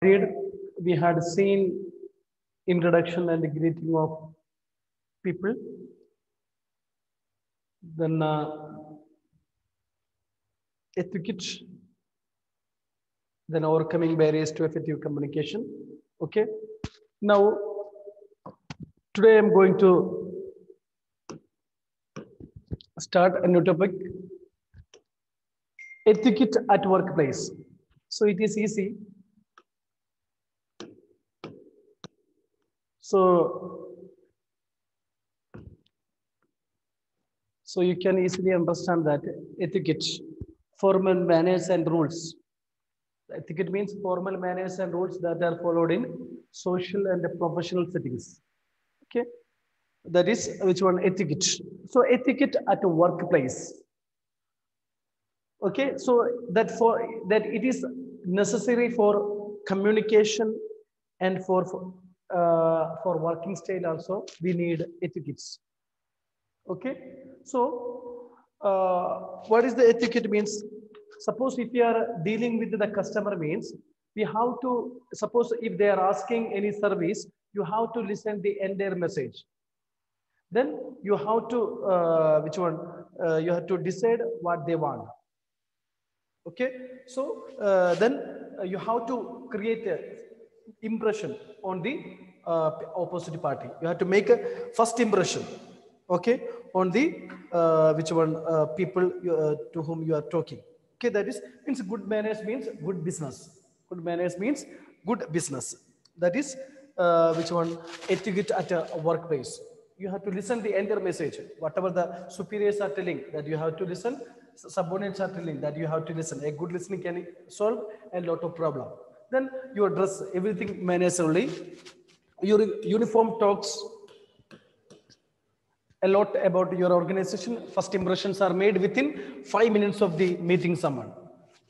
period, we had seen introduction and greeting of people. Then uh, etiquette, then overcoming barriers to effective communication. Okay. Now, today I'm going to start a new topic etiquette at workplace. So it is easy. So, so you can easily understand that etiquette, formal manners and rules. Etiquette means formal manners and rules that are followed in social and professional settings. Okay, that is which one etiquette. So etiquette at a workplace okay so that for that it is necessary for communication and for for, uh, for working style also we need etiquettes. Okay? So uh, what is the etiquette means? Suppose if you are dealing with the customer means we have to suppose if they are asking any service you have to listen the entire message. Then you have to uh, which one? Uh, you have to decide what they want. Okay? So uh, then you have to create a impression on the uh, opposite party. You have to make a first impression okay on the uh, which one uh, people you, uh, to whom you are talking. Okay that is means good manners means good business. Good manners means good business. That is uh, which one etiquette at a workplace. You have to listen the entire message. Whatever the superiors are telling that you have to listen. Subordinates are telling that you have to listen. A good listening can solve a lot of problem. Then your dress, everything manners only. Your uniform talks a lot about your organization. First impressions are made within five minutes of the meeting someone.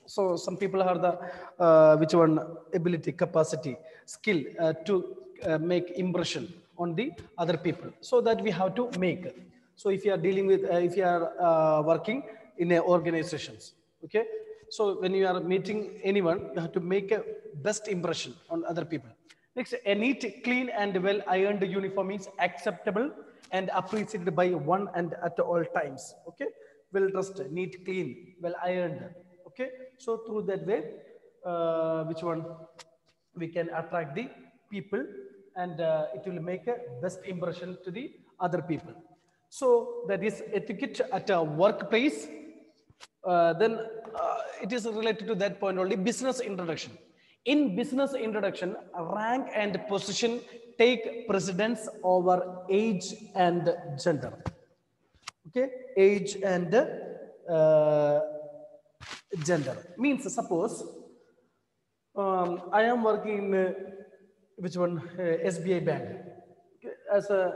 So some people have the uh, which one ability, capacity, skill uh, to uh, make impression on the other people. So that we have to make. So if you are dealing with, if you are working in organizations okay so when you are meeting anyone you have to make a best impression on other people. Next a neat clean and well ironed uniform is acceptable and appreciated by one and at all times okay? Well dressed neat clean well ironed okay? So through that way uh, which one? We can attract the people and uh, it will make a best impression to the other people. So that is etiquette at a workplace uh, then uh, it is related to that point only business introduction. In business introduction rank and position take precedence over age and gender. Okay? Age and uh, gender. Means suppose um, i am working in uh, which one? SBI bank. As a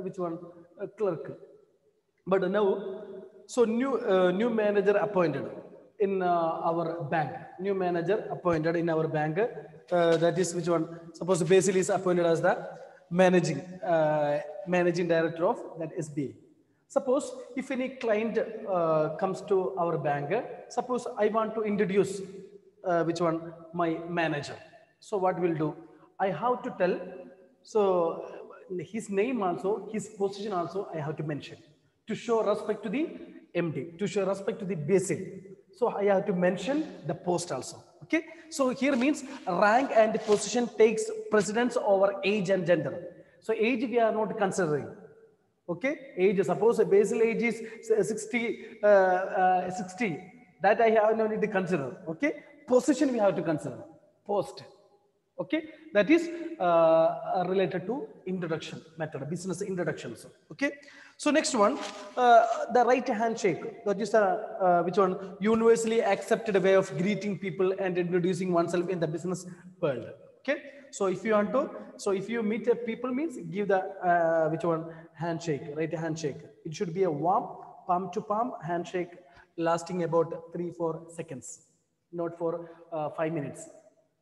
which one? A clerk. But now so new uh, new manager appointed in uh, our bank. New manager appointed in our bank. Uh, that is which one? Suppose Basil is appointed as the managing managing director of that SBI. Suppose if any client comes to our bank, suppose I want to introduce which one my manager. So what will do? I have to tell. So his name also, his position also, I have to mention to show respect to the MD to show respect to the Basil. So I have to mention the post also. Okay. So here means rank and position takes precedence over age and gender. So age we are not considering. Okay. Age, suppose a Basil age is 60, uh, uh, 60. That I have no need to consider. Okay. Position we have to consider. Post. Okay. That is uh, related to introduction method, business introductions. Okay. So next one, uh, the right handshake. That is a uh, which one universally accepted way of greeting people and introducing oneself in the business world. Okay. So if you want to, so if you meet a people means give the uh, which one handshake, right handshake. It should be a warm palm to palm handshake lasting about three four seconds, not for uh, five minutes.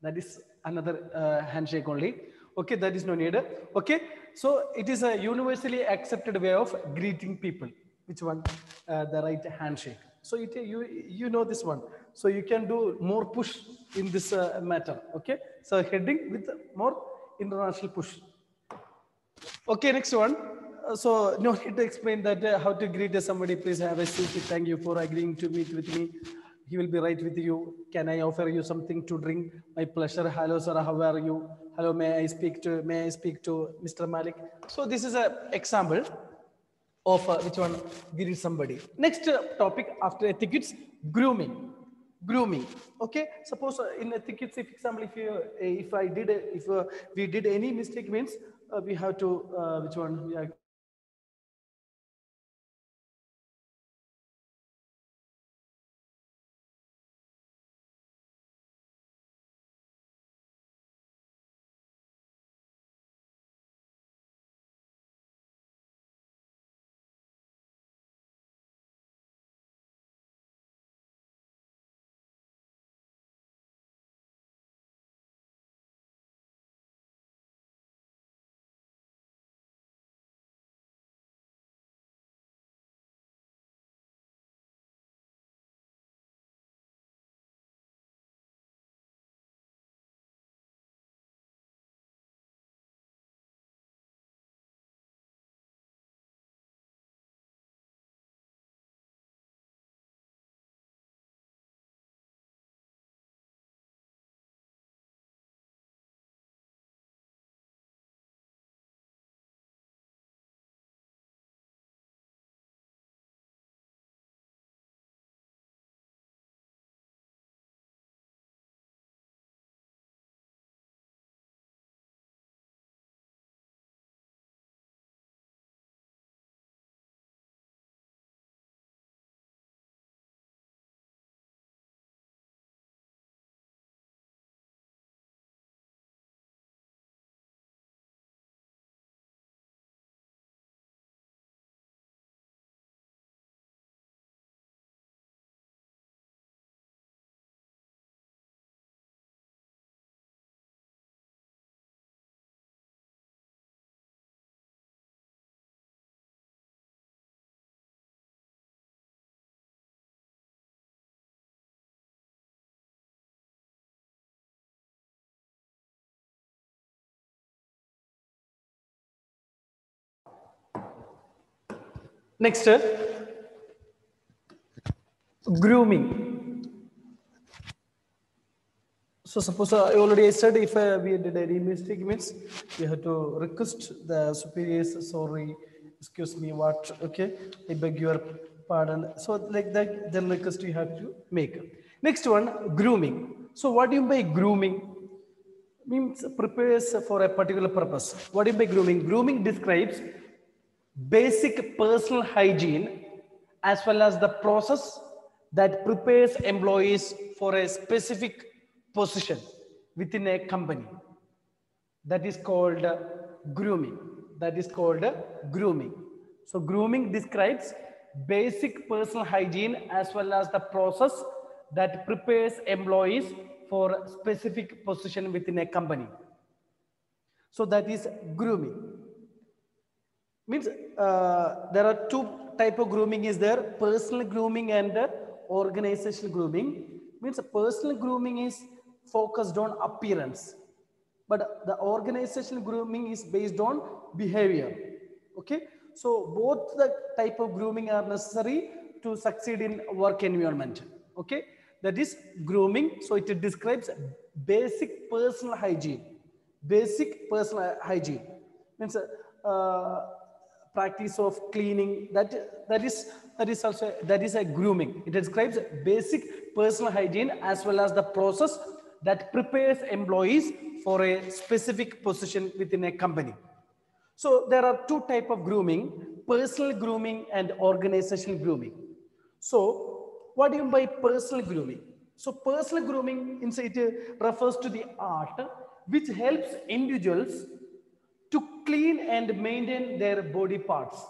That is another uh, handshake only. Okay, that is no need. Okay, so it is a universally accepted way of greeting people. Which one? Uh, the right handshake. So it, you, you know this one. So you can do more push in this uh, matter. Okay. So heading with more international push. Okay, next one. Uh, so no need to explain that uh, how to greet somebody. Please have a seat. Thank you for agreeing to meet with me. He will be right with you. Can I offer you something to drink? My pleasure. Hello, sir. How are you? Hello. May I speak to? May I speak to Mr. Malik? So this is an example of uh, which one greet somebody. Next uh, topic after etiquette, grooming. Grooming. Okay. Suppose uh, in etiquette, if example, if you if I did if uh, we did any mistake means uh, we have to uh, which one we are Next, uh, grooming. So suppose uh, I already said if uh, we did any mistake means we have to request the superiors, sorry, excuse me, what, okay, I beg your pardon. So like that, then request you have to make. Next one, grooming. So what do you mean by grooming? Means prepares for a particular purpose. What do you mean by grooming? Grooming describes basic personal hygiene as well as the process that prepares employees for a specific position within a company. That is called grooming. That is called grooming. So grooming describes basic personal hygiene as well as the process that prepares employees for specific position within a company. So that is grooming means uh, there are two type of grooming is there personal grooming and uh, organizational grooming. Means personal grooming is focused on appearance but the organizational grooming is based on behavior okay? So both the type of grooming are necessary to succeed in work environment okay? That is grooming so it describes basic personal hygiene basic personal hygiene. Means uh, practice of cleaning that that is that is also that is a grooming. It describes basic personal hygiene as well as the process that prepares employees for a specific position within a company. So there are two type of grooming personal grooming and organizational grooming. So what do you mean by personal grooming? So personal grooming in inside refers to the art which helps individuals clean and maintain their body parts.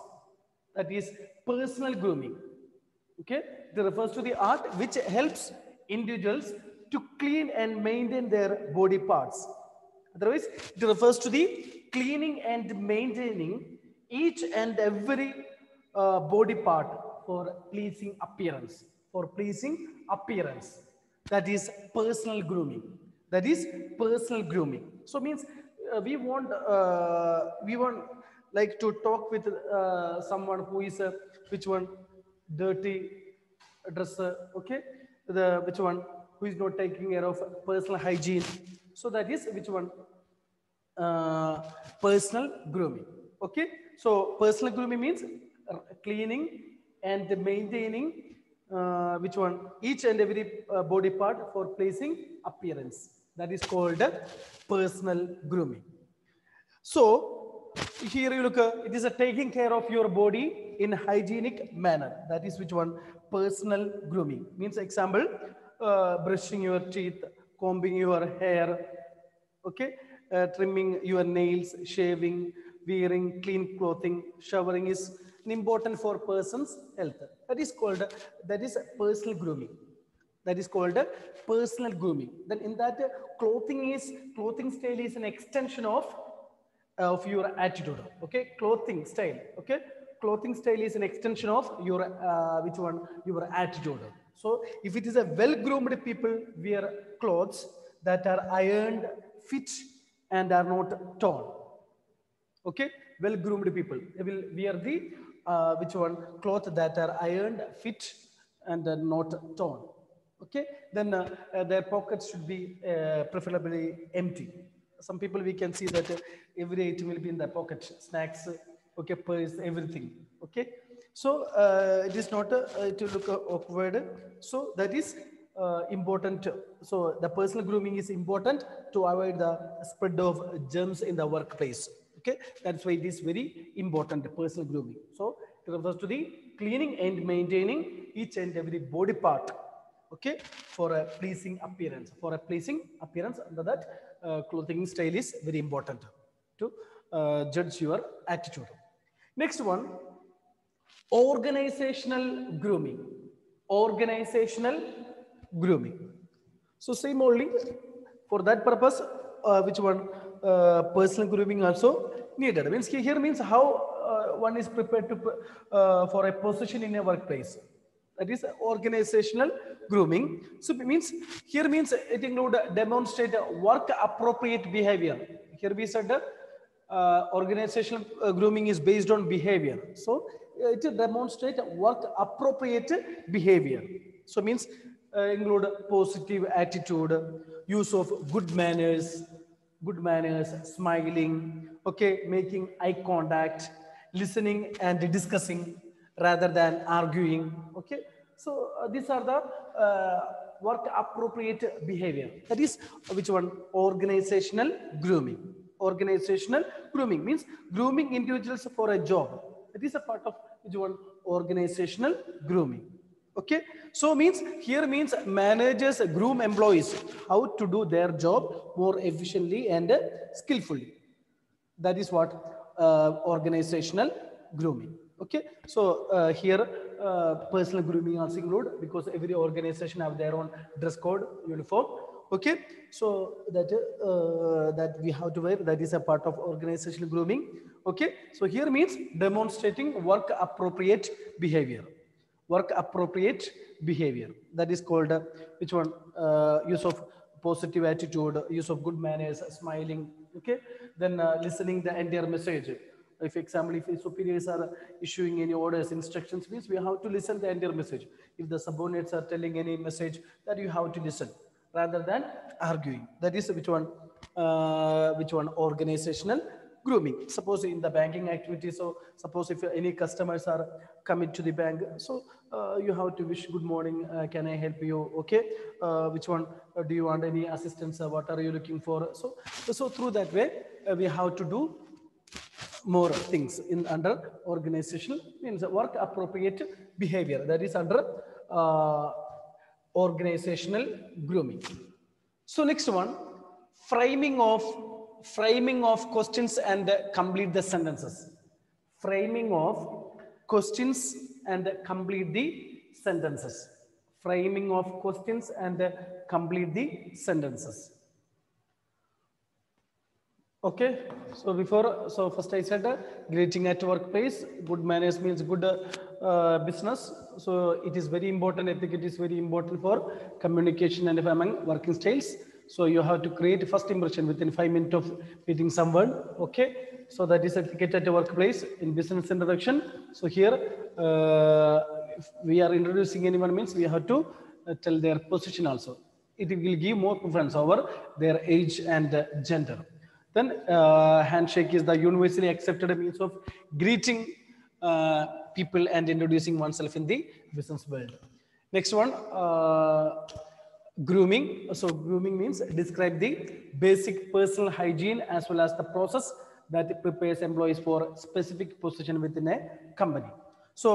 That is personal grooming. Okay, it refers to the art which helps individuals to clean and maintain their body parts. Otherwise, it refers to the cleaning and maintaining each and every uh, body part for pleasing appearance. for pleasing appearance. That is personal grooming. That is personal grooming. So means we want uh, we want like to talk with uh, someone who is uh, which one dirty dresser. Okay, the which one who is not taking care of personal hygiene. So that is which one uh, personal grooming. Okay, so personal grooming means uh, cleaning and the maintaining uh, which one each and every uh, body part for pleasing appearance. That is called personal grooming. So here you look, uh, it is a taking care of your body in hygienic manner. That is which one personal grooming means. Example, uh, brushing your teeth, combing your hair, okay, uh, trimming your nails, shaving, wearing clean clothing, showering is important for person's health. That is called that is personal grooming. That is called personal grooming. Then in that clothing is clothing style is an extension of of your attitude. Okay, clothing style. Okay, clothing style is an extension of your uh, which one your attitude. So if it is a well-groomed people wear clothes that are ironed, fit, and are not torn. Okay, well-groomed people they will wear the uh, which one cloth that are ironed, fit, and uh, not torn. Okay, then uh, uh, their pockets should be uh, preferably empty. Some people we can see that uh, every item will be in their pocket, snacks, okay, purse, everything. Okay, so uh, it is not uh, to look awkward. So that is important. So the personal grooming is important to avoid the spread of germs in the workplace. Okay, that's why it is very important personal grooming. So it refers to the cleaning and maintaining each and every body part. Okay, for a pleasing appearance. For a pleasing appearance, under that uh, clothing style is very important to uh, judge your attitude. Next one, organizational grooming. Organizational grooming. So same only for that purpose, uh, which one uh, personal grooming also needed. Means here means how uh, one is prepared to uh, for a position in a workplace. That is organizational grooming. So it means here means it include demonstrate work appropriate behavior. Here we said uh, organizational uh, grooming is based on behavior. So it demonstrate work appropriate behavior. So means uh, include positive attitude, use of good manners, good manners, smiling, okay, making eye contact, listening and discussing rather than arguing, okay. So uh, these are the uh, work appropriate behavior. That is which one? Organizational grooming. Organizational grooming means grooming individuals for a job. That is a part of which one? Organizational grooming okay so means here means managers groom employees how to do their job more efficiently and skillfully that is what uh, organizational grooming okay so uh, here uh, personal grooming also include because every organization have their own dress code uniform. Okay so that uh, that we have to wear that is a part of organizational grooming. Okay so here means demonstrating work appropriate behavior. Work appropriate behavior. That is called uh, which one? Uh, use of positive attitude use of good manners smiling. Okay then uh, listening the entire message if example if superiors are issuing any orders instructions means we have to listen the entire message. If the subordinates are telling any message that you have to listen rather than arguing. That is which one uh, which one organizational grooming. Suppose in the banking activity so suppose if any customers are coming to the bank so uh, you have to wish good morning uh, can i help you? Okay uh, which one uh, do you want any assistance what are you looking for? So so through that way uh, we have to do more things in under organizational means work appropriate behavior that is under uh, organizational grooming. So next one framing of framing of questions and complete the sentences. Framing of questions and complete the sentences. Framing of questions and complete the sentences Okay, so before, so first I said uh, greeting at workplace, good manners means good uh, uh, business. So it is very important. I think it is very important for communication and among working styles. So you have to create first impression within five minutes of meeting someone. Okay. So that is etiquette at a workplace in business introduction. So here uh, we are introducing anyone means we have to uh, tell their position also. It will give more preference over their age and uh, gender. Then uh, handshake is the universally accepted means of greeting uh, people and introducing oneself in the business world. Next one, uh, grooming. So grooming means describe the basic personal hygiene as well as the process that prepares employees for specific position within a company. So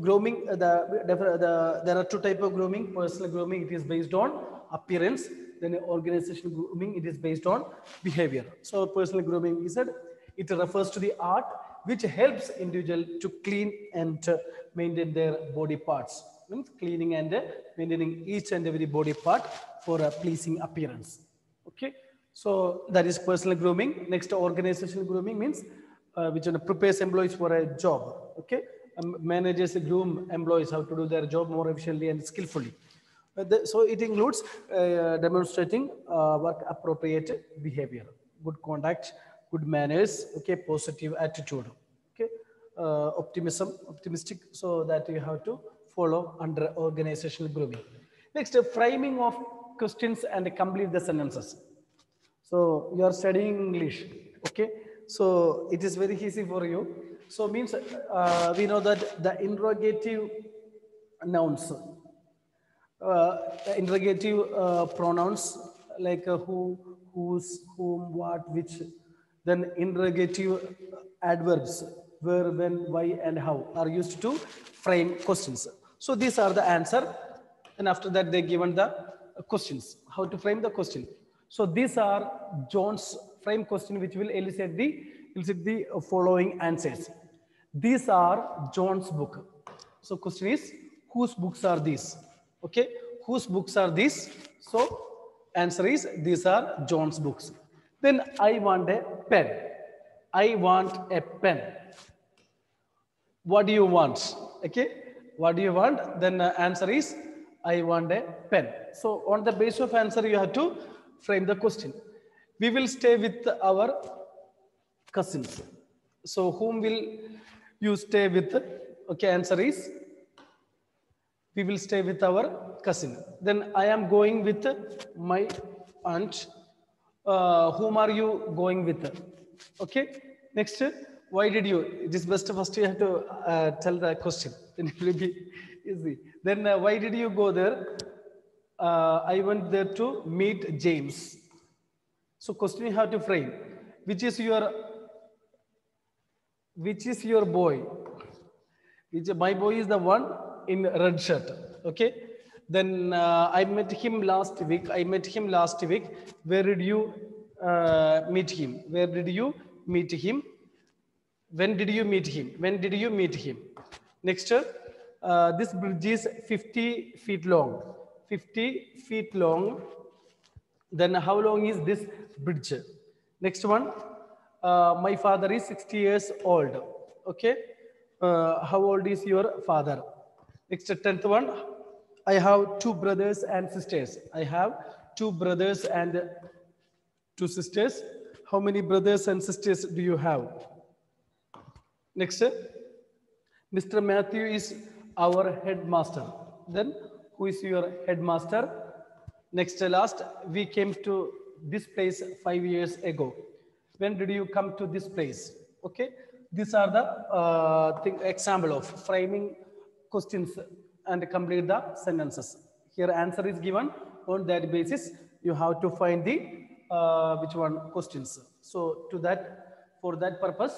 grooming, uh, the, the, the, there are two type of grooming. Personal grooming, it is based on appearance. Then organizational grooming, it is based on behavior. So personal grooming is said, it refers to the art which helps individual to clean and maintain their body parts. Means cleaning and uh, maintaining each and every body part for a pleasing appearance. Okay. So that is personal grooming. Next, organizational grooming means uh, which prepares employees for a job. Okay, um, managers groom employees how to do their job more efficiently and skillfully. So it includes uh, demonstrating uh, work appropriate behavior, good conduct, good manners. Okay, positive attitude. Okay, uh, optimism, optimistic. So that you have to follow under organizational grooming. Next, framing of questions and complete the sentences. So you are studying English, okay? So it is very easy for you. So means uh, we know that the interrogative nouns, interrogative uh, pronouns like uh, who, whose, whom, what, which, then interrogative adverbs where, when, why, and how are used to frame questions. So these are the answer, and after that they given the questions, how to frame the question. So these are John's frame question, which will elicit the elicit the following answers. These are John's book. So question is, whose books are these? Okay, whose books are these? So answer is, these are John's books. Then I want a pen. I want a pen. What do you want? Okay, what do you want? Then uh, answer is, I want a pen. So on the basis of answer, you have to frame the question. We will stay with our cousins. So whom will you stay with? Okay, answer is we will stay with our cousin. Then I am going with my aunt. Uh, whom are you going with? Okay. Next, why did you? It is best first you have to uh, tell the question. Then it will be easy. Then uh, why did you go there? Uh, I went there to meet James. So question you have to frame. Which is your which is your boy? Which my boy is the one in red shirt. Okay. Then uh, I met him last week. I met him last week. Where did you uh, meet him? Where did you meet him? When did you meet him? When did you meet him? Next, uh, this bridge is 50 feet long. 50 feet long. Then how long is this bridge? Next one, uh, my father is 60 years old. Okay. Uh, how old is your father? Next, 10th one, I have two brothers and sisters. I have two brothers and two sisters. How many brothers and sisters do you have? Next, Mr. Matthew is our headmaster. Then, who is your headmaster? Next, last, we came to this place five years ago. When did you come to this place? Okay, these are the uh, thing, example of framing questions and complete the sentences. Here, answer is given. On that basis, you have to find the uh, which one questions. So, to that, for that purpose,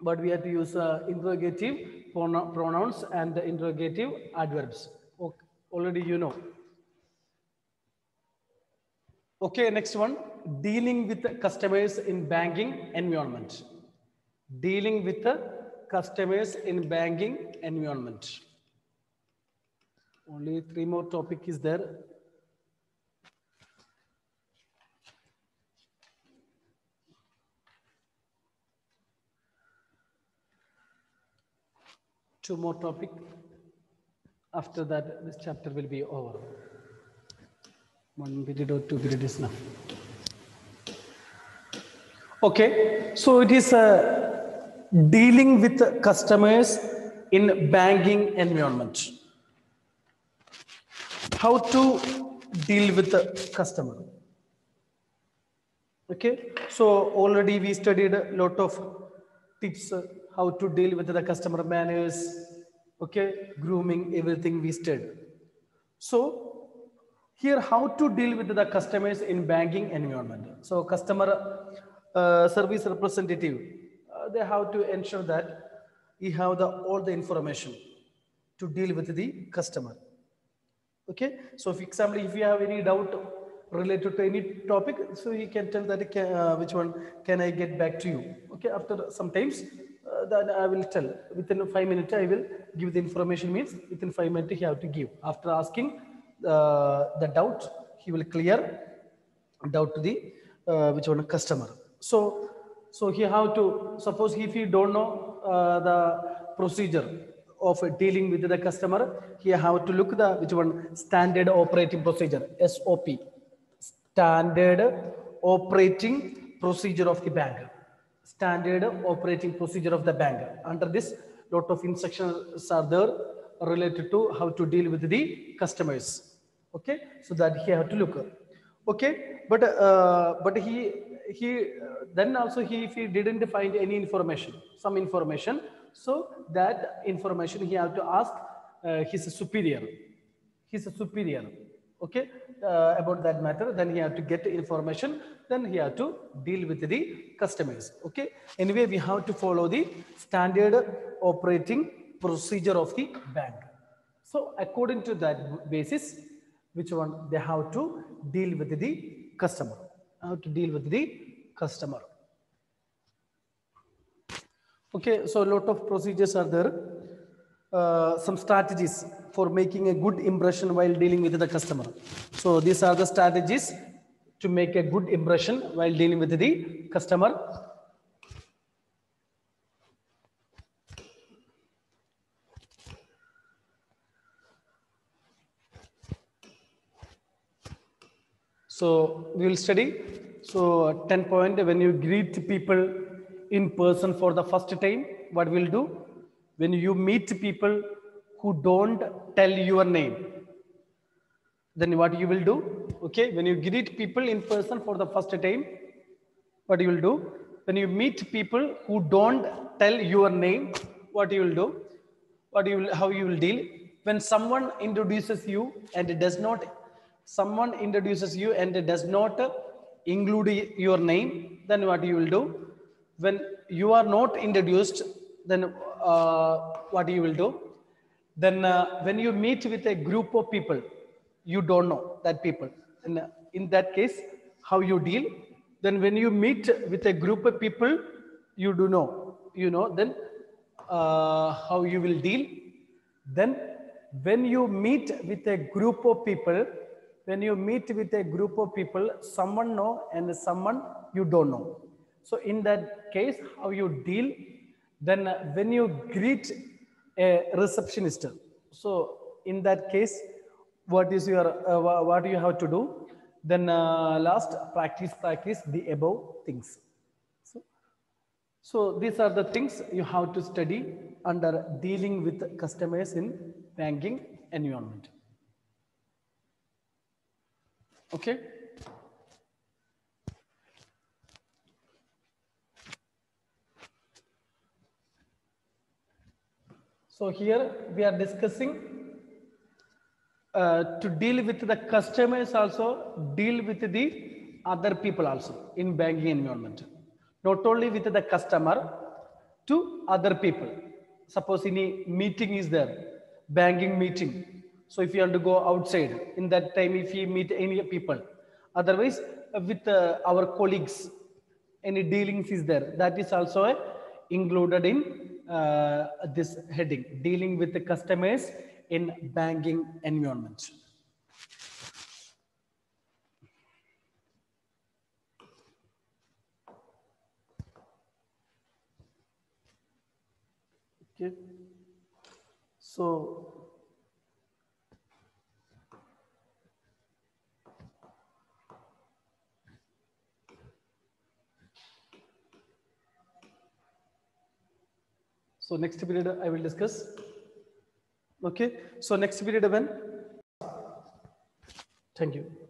but we have to use uh, interrogative pronou- pronouns and the interrogative adverbs. Okay. Already you know. Okay, next one. Dealing with customers in banking environment. Dealing with customers in banking environment. Only three more topic is there. two more topic. After that, this chapter will be over. One period or two period is enough. Okay, so it is uh, dealing with customers in banking environment. How to deal with the customer. Okay, so already we studied a lot of tips uh, how to deal with the customer manners, okay, grooming, everything we studied. So here how to deal with the customers in banking environment. So customer uh, service representative, they have to ensure that you have the all the information to deal with the customer. Okay, so for example, if you have any doubt related to any topic, so you can tell that uh, which one can I get back to you. Okay, after sometimes uh, then I will tell within five minutes I will give the information means within five minutes he have to give. After asking uh, the doubt, he will clear doubt to the uh, which one customer. So so he have to suppose if he don't know uh, the procedure of dealing with the customer, he have to look the which one standard operating procedure SOP standard operating procedure of the bank. Standard operating procedure of the bank. Under this lot of instructions are there related to how to deal with the customers. Okay? So that he have to look. Okay? But uh, but he he uh, then also he if he didn't find any information some information so that information he have to ask uh, his superior his superior okay uh, about that matter. Then he have to get information. Then he have to deal with the customers okay. Anyway we have to follow the standard operating procedure of the bank. So according to that basis which one they have to deal with the customer how to deal with the customer okay so a lot of procedures are there uh, some strategies for making a good impression while dealing with the customer. So these are the strategies to make a good impression while dealing with the customer. So we will study. So 10 point when you greet people in person for the first time, what we'll do? When you meet people who don't tell your name, then what you will do? Okay, when you greet people in person for the first time, what you will do? When you meet people who don't tell your name, what you will do? What you will, how you will deal? When someone introduces you and does not, someone introduces you and does not include your name, then what you will do? When you are not introduced, then uh, what you will do? Then uh, when you meet with a group of people, you don't know that people. And uh, in that case, how you deal? Then when you meet with a group of people, you do know, you know, then uh, how you will deal. Then when you meet with a group of people, when you meet with a group of people, someone know and someone you don't know. So in that case, how you deal? Then uh, when you greet a receptionist, so in that case, what is your uh, what do you have to do? Then uh, last practice practice the above things. So, so these are the things you have to study under dealing with customers in banking environment. Okay. So here we are discussing uh, to deal with the customers also, deal with the other people also in banking environment. Not only with the customer, to other people. Suppose any meeting is there, banking meeting. So if you want to go outside, in that time if you meet any people, otherwise uh, with uh, our colleagues, any dealings is there, that is also uh, included in uh, this heading, dealing with the customers in banking environment. Okay. So So next period I will discuss. Okay. So next period when? Thank you.